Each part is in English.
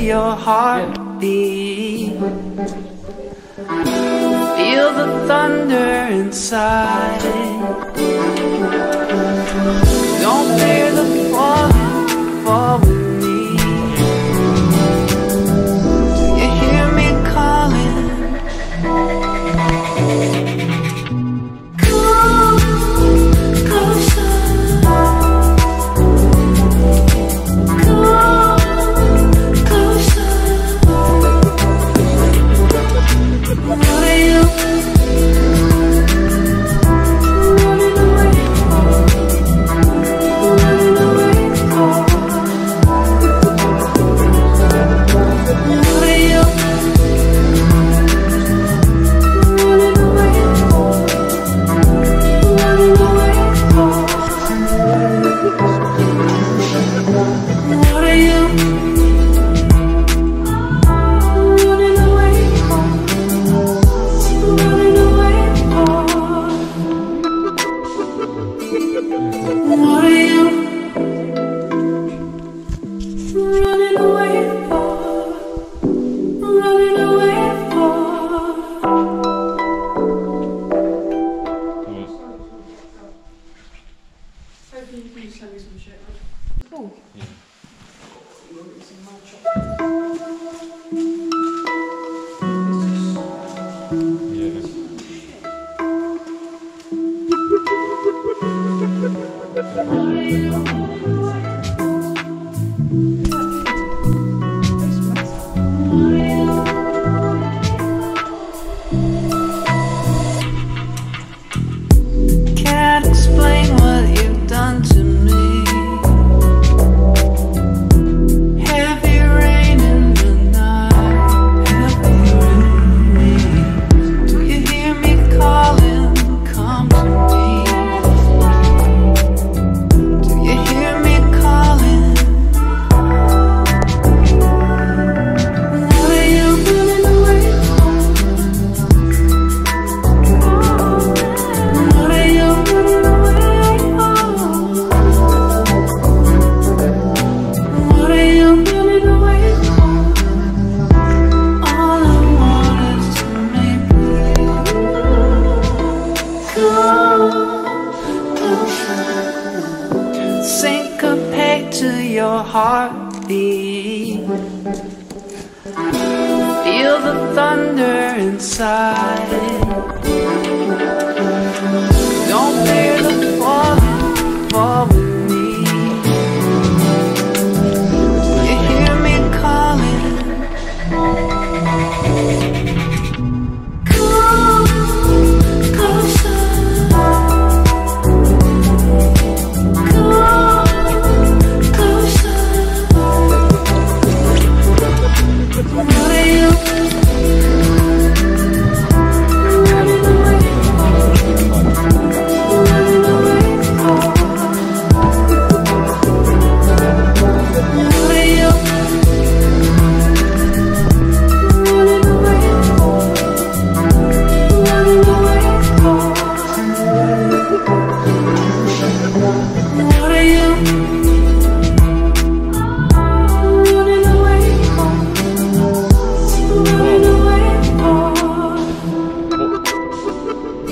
your heartbeat. Feel the thunder inside. Don't fear. can you please me some shit? Yeah. syncopate to your heartbeat. Feel the thunder inside.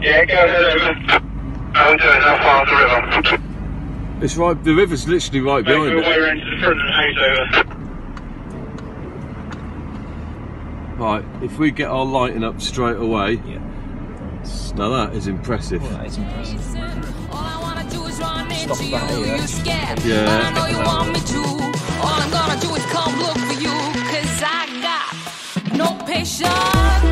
Yeah, go ahead. I'm doing how far the river? It's right, the river's literally right Make behind us. Right, if we get our lighting up straight away. Yeah. Now that is impressive. Well, that is impressive. Stop that here. Yeah. I know you want me to. All I'm gonna do is come look for you. Cause I got no patience.